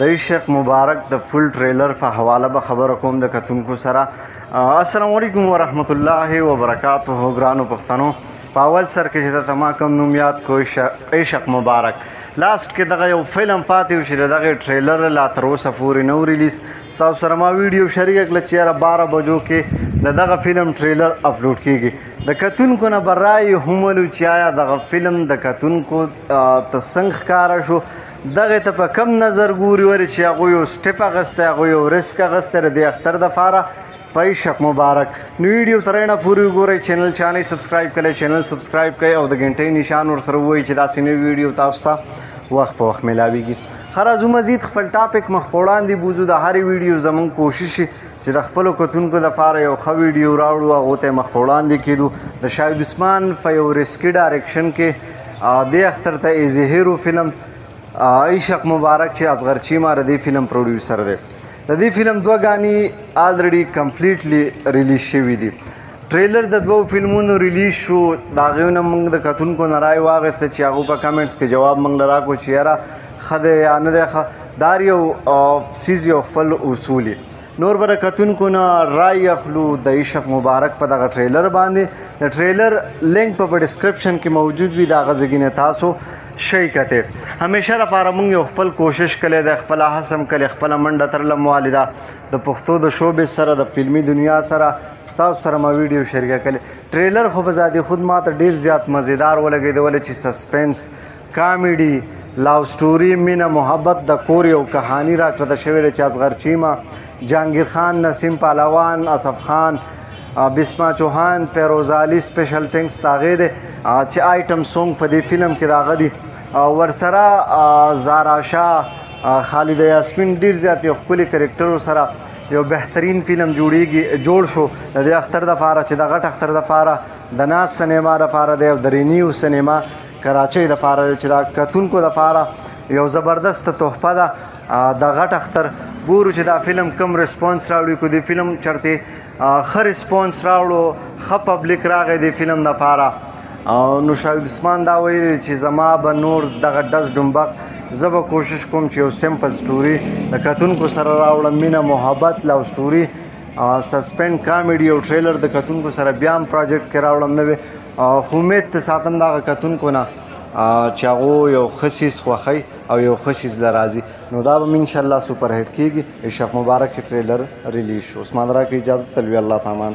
د شیخ مبارک د فل ټریلر په حواله به خبره کوم د کتونکو سره السلام علیکم ورحمت الله وبرکاته ګرانو پښتنو پاول سر کې چې تما کم نوم یاد کوی عشق مبارک لاست کې دغه یو فلم پاتې و چې دغه ټریلر لا تر اوسه پورې نو ریلیز تاسو سره ما ویډیو شریک کړل چې را 12 بجو کې د دغه فلم ټریلر اپلوډ کیږي د کتونکو نه برای هملو چې آیا دغه فلم د کتونکو تسنګ ښکارا شو دغه ته په کم نظر ګوري ور چې هغه یو سټپ اغسته هغه یو ریسک اغسته د اختر د فاره پیشق مبارک نو ویډیو ترینه پوری ګورئ چینل چانه سبسکرایب کړئ چینل سبسکرایب کړئ او د غنټې نشان ور سره وای چې دا سینې ویډیو تاسو ته وخت په وخت ملاویږي هر ازو مزید خپل ټاپک مخ وړاندې بوزو د هر ویډیو زمون کوشش چې د خپل کتونکو د فار یو خو ویډیو راوړو هغه ته مخ په وړاندې کیدو د شاهد عثمان په یو ریسکی ډایرکشن کې د اختر ته ایزی هیرو فلم عشق مبارک چې اصغر چیما د دې فلم پروډوسر دی د دې فلم دوه غاني آلریډي کمپلیټلی ریلیز شوې دي ټریلر د دوو فلمونو ریلیز شو دا غيونه موږ د کتونکو نه راي واغسته چې هغه په کمنټس کې جواب موږ لراکو چې یاره خده یا نه ده خه دار یو سیز یو خپل اصولي نور برکتونکو نه رای اخلو د عشق مبارک په دغه ټریلر باندې د ټریلر لینک په ډسکرپشن کې موجود وي دا غزګینه تاسو شي کته همیشه لپاره موږ یو خپل کوشش کړي د خپل حسم کړي خپل منډه تر لموالده د پښتو د شوبې سره د فلمی دنیا سره ستاسو سره ما ویډیو شریکه کړي ټریلر خو بزادي خود ماته ډیر زیات مزیدار ولګي د ولې چې سسپنس کامیډي لاو سټوري مینه محبت د کور یو کهانی راچته شوې ده چې اصغر چیمه جهانګیر خان نسیم پهلوان اصف خان بسما چوهان پیروزالی سپیشل ثینکس تاغه ده چې آیټم سونګ په دې فلم کې داغه دي ورسره زارا شاه خالد یاسمین ډیر زیات یو خپل کریکټر سره یو بهترین فلم جوړیږي جوړ شو د دې اختر د فاره چې د غټ اختر د فاره د ناز سینما د فاره دی او د رینیو سینما کراچۍ د فاره چې دا کتونکو د فاره یو زبردست تحفه ده د غټ اختر ګورو چې دا فلم کم ریسپانس راوړي کو دی فلم چرته خه ریسپانس راوړو خه پبلک راغی دی فلم د پاره او نو شاهد عثمان دا ویل چې زما به نور دغه دز ډمبق زبه کوشش کوم چې یو سمپل سټوري د کتونکو سره راوړم مینه محبت لو سټوري سسپند کامیډي او ټریلر د کتونکو سره بیا هم پروجیکټ کې راوړم نو خومید ته ساتم دا کتون کو نه چې هغه یو خصیص خوخی او یو خصیص لرازي نو دا به ان شاء الله سپر هټ کیږي شیخ مبارک ټریلر ریلیز شو عثمان را کې اجازه تلوي الله پامان